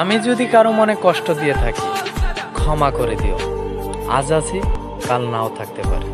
আমি যদি কারও মনে কষ্ট দিয়ে থাকি, ক্ষমা করে দিও। আজ আছি, কাল নাও থাকতে পারে।